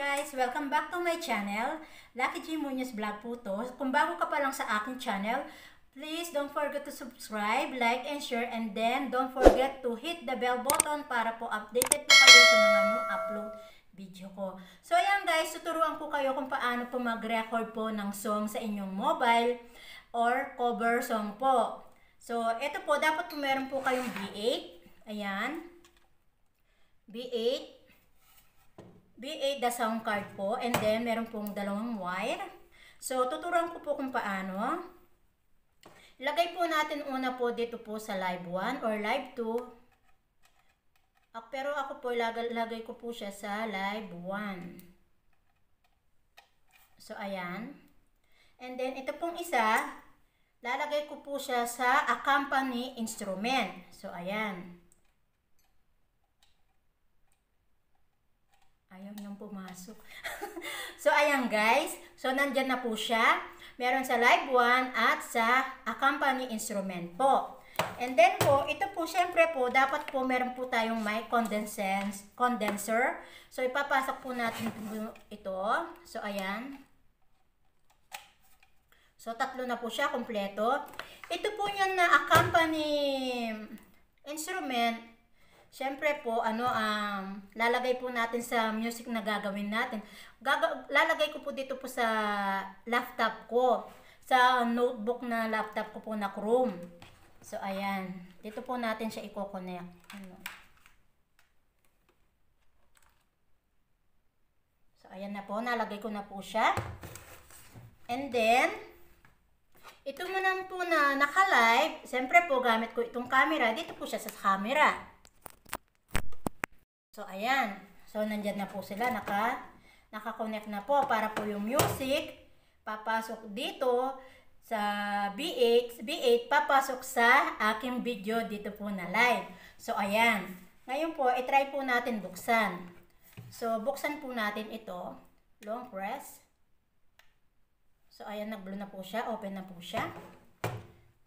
guys! Welcome back to my channel. Lucky G Munoz Vlog po to. Kung bago ka pa lang sa aking channel, please don't forget to subscribe, like, and share. And then, don't forget to hit the bell button para po updated po kayo sa mga new upload video ko. So, ayan guys, tuturuan ko kayo kung paano po mag-record po ng song sa inyong mobile or cover song po. So, ito po, dapat po meron po kayong B8. Ayan. B8. B8 the sound card po. And then, meron pong dalawang wire. So, tuturuan ko po kung paano. Lagay po natin una po dito po sa live 1 or live 2. Ah, pero ako po, lagay, ko po siya sa live 1. So, ayan. And then, ito pong isa, lalagay ko po siya sa accompany instrument. So, ayan. Pumasok. so, ayan guys. So, nandyan na po siya. Meron sa live 1 at sa accompany instrument po. And then po, ito po, syempre po, dapat po meron po tayong mic condenser. So, ipapasok po natin ito. So, ayan. So, tatlo na po siya, kompleto. Ito po yan na accompany instrument Siyempre po, ano, um, lalagay po natin sa music na gagawin natin. Gaga lalagay ko po dito po sa laptop ko. Sa notebook na laptop ko po na Chrome. So, ayan. Dito po natin siya i-connect. Ano. So, ayan na po. Nalagay ko na po siya. And then, ito mo naman po na naka-live. Siyempre po, gamit ko itong camera. Dito po siya sa camera. So, ayan. So, nandyan na po sila. Naka, naka-connect na po para po yung music papasok dito sa B8. B8 papasok sa aking video dito po na live. So, ayan. Ngayon po, itry po natin buksan. So, buksan po natin ito. Long press. So, ayan, nag-blue na po siya. Open na po siya.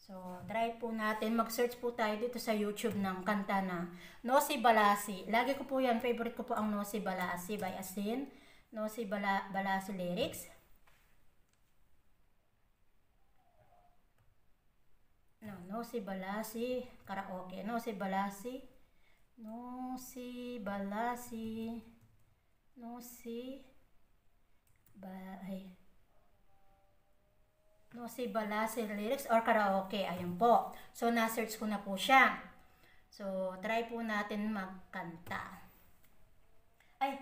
So, try po natin. Mag-search po tayo dito sa YouTube ng kanta na Nosi Balasi. Lagi ko po yan. Favorite ko po ang Nosi Balasi by Asin. Nosi Bala Balasi lyrics. No, Nosi Balasi. Karaoke. Nosi Balasi. Nosi Balasi. Nosi Ba... Ay. No, si Balase lyrics or karaoke. Ayun po. So, na-search ko na po siya. So, try po natin magkanta. Ay,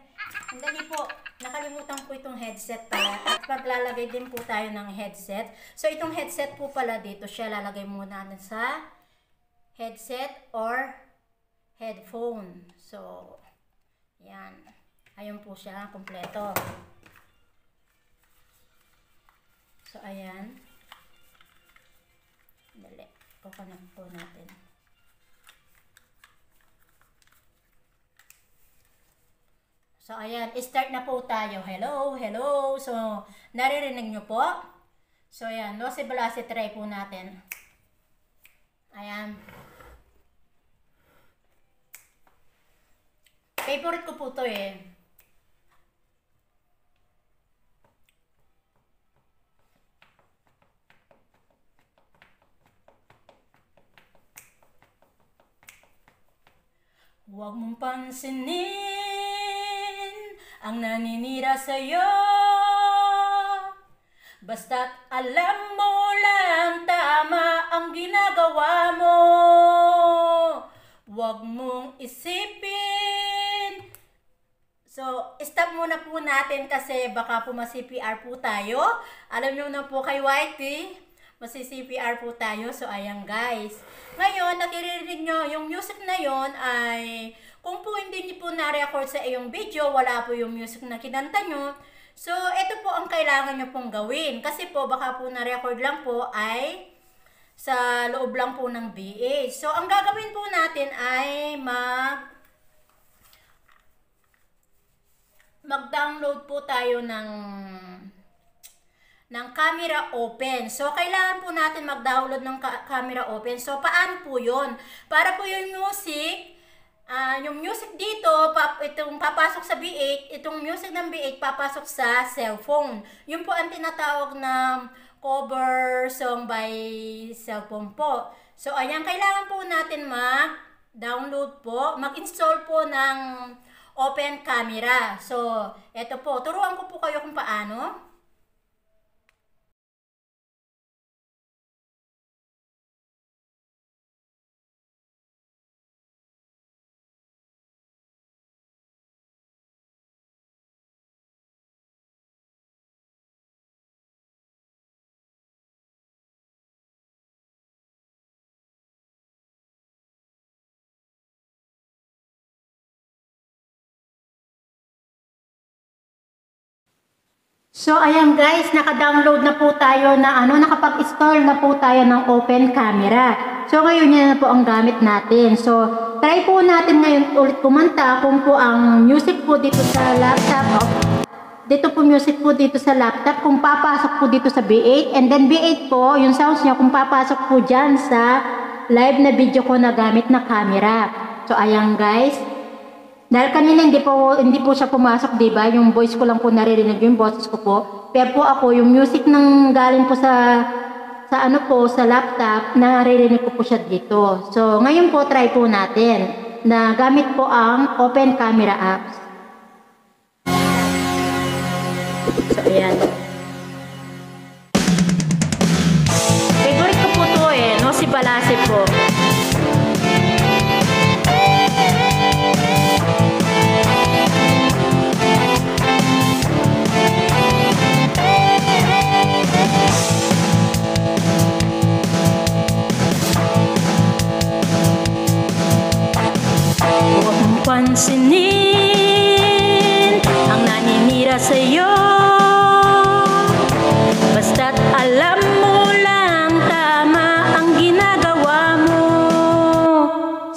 hindi po. Nakalimutan po itong headset pala. At maglalagay din po tayo ng headset. So, itong headset po pala dito siya. Lalagay muna natin sa headset or headphone. So, yan. Ayun po siya. Kompleto. So, ayan. Dali. Kukonect po natin. So, ayan. Start na po tayo. Hello, hello. So, naririnig nyo po? So, ayan. Si Blasi, try po natin. Ayan. Favorite ko po to eh. Huwag mong pansinin ang naninira sa'yo. Basta't alam mo lang tama ang ginagawa mo. Huwag mong isipin. So, stop muna po natin kasi baka po mas-CPR po tayo. Alam nyo na po kay Whitey, Masi-CPR po tayo. So, ayan guys. Ngayon, nakirinig nyo, yung music na yon ay, kung po hindi nyo po na-record sa iyong video, wala po yung music na kinanta nyo, so, ito po ang kailangan nyo pong gawin. Kasi po, baka po na-record lang po ay sa loob lang po ng BA. So, ang gagawin po natin ay mag mag-download po tayo ng ng camera open. So, kailangan po natin mag-download ng camera open. So, paano po yon Para po yung music ah, yung music dito, pap, itong papasok sa B8, itong music ng B8 papasok sa cellphone. Yun po ang tinatawag na cover song by cellphone po. So, ayan, kailangan po natin mag-download po, mag-install po ng open camera. So, eto po, turuan ko po kayo kung paano. So, ayan guys, naka-download na po tayo na ano, nakapag-install na po tayo ng open camera. So, ngayon yan na po ang gamit natin. So, try po natin ngayon ulit kumanta kung po ang music po dito sa laptop. Oh, dito po music po dito sa laptop kung papasok po dito sa B8. And then B8 po, yung sounds niya kung papasok po dyan sa live na video ko na gamit na camera. So, ayan guys. Dahil kanina hindi po, hindi po siya pumasok, di ba? Yung voice ko lang po naririnig, yung boses ko po. Pero po ako, yung music nang galing po sa sa ano po, sa laptop, naririnig ko po siya dito. So, ngayon po, try po natin na gamit po ang open camera apps. So, ayan. Sa'yo Basta't alam mo lang tama ang ginagawa mo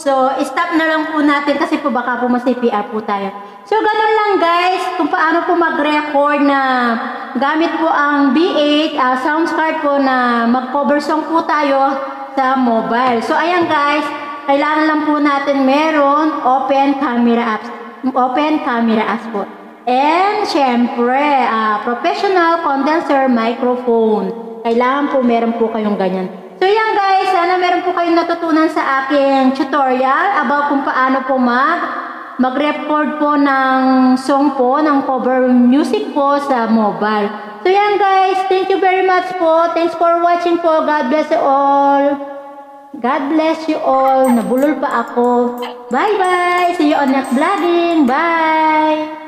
So, stop na lang po natin kasi po baka po mas-CPR po tayo. So, ganun lang guys kung paano po mag-record na gamit po ang B8 uh, sound card po na mag-cover song po tayo sa mobile. So, ayan guys, kailangan lang po natin meron open camera apps. Open camera apps po. And, syempre, uh, professional condenser microphone. Kailangan po meron po kayong ganyan. So, yan guys, sana meron po kayong natutunan sa aking tutorial about kung paano po mag mag-record po ng song po, ng cover music po sa mobile. So, yan guys, thank you very much po. Thanks for watching po. God bless you all. God bless you all. Nabulol pa ako. Bye-bye. See you on next vlogging. Bye.